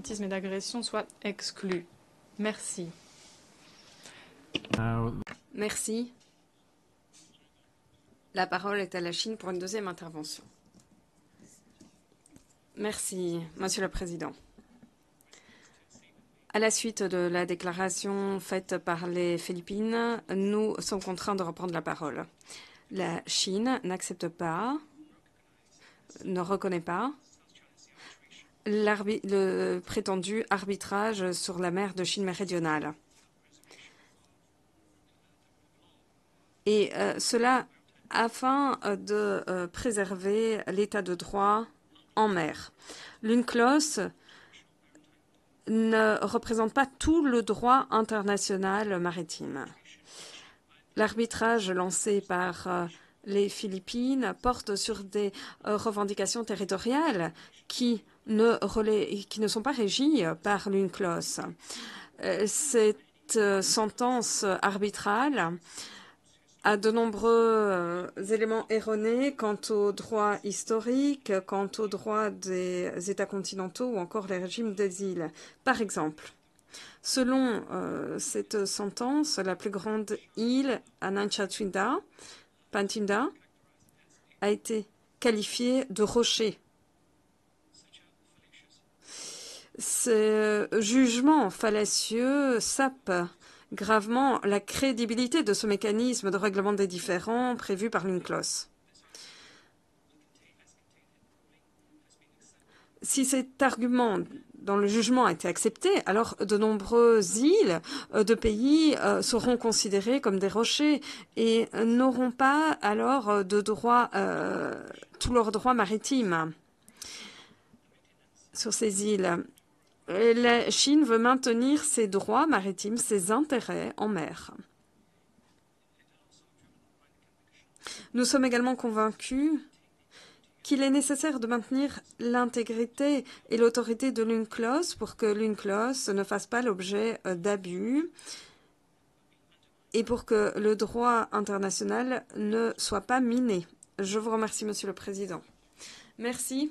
d'obscurantisme et d'agression soit exclu. Merci. Merci. La parole est à la Chine pour une deuxième intervention. Merci, Monsieur le Président. À la suite de la déclaration faite par les Philippines, nous sommes contraints de reprendre la parole. La Chine n'accepte pas, ne reconnaît pas le prétendu arbitrage sur la mer de Chine méridionale. Et euh, cela afin de euh, préserver l'état de droit en mer. L'UNCLOS ne représente pas tout le droit international maritime. L'arbitrage lancé par euh, les Philippines porte sur des euh, revendications territoriales qui ne, qui ne sont pas régies par l'UNCLOS. Euh, cette sentence arbitrale à de nombreux euh, éléments erronés quant au droit historique, quant au droit des États continentaux ou encore les régimes des îles. Par exemple, selon euh, cette sentence, la plus grande île, Ananchatinda, Pantinda, a été qualifiée de rocher. Ce jugement fallacieux sape gravement la crédibilité de ce mécanisme de règlement des différends prévu par l'UNCLOS. Si cet argument dans le jugement a été accepté, alors de nombreuses îles euh, de pays euh, seront considérées comme des rochers et n'auront pas alors euh, de droit, tous leurs droits maritimes sur ces îles la Chine veut maintenir ses droits maritimes, ses intérêts en mer. Nous sommes également convaincus qu'il est nécessaire de maintenir l'intégrité et l'autorité de l'UNCLOS pour que l'UNCLOS ne fasse pas l'objet euh, d'abus et pour que le droit international ne soit pas miné. Je vous remercie, Monsieur le Président. Merci.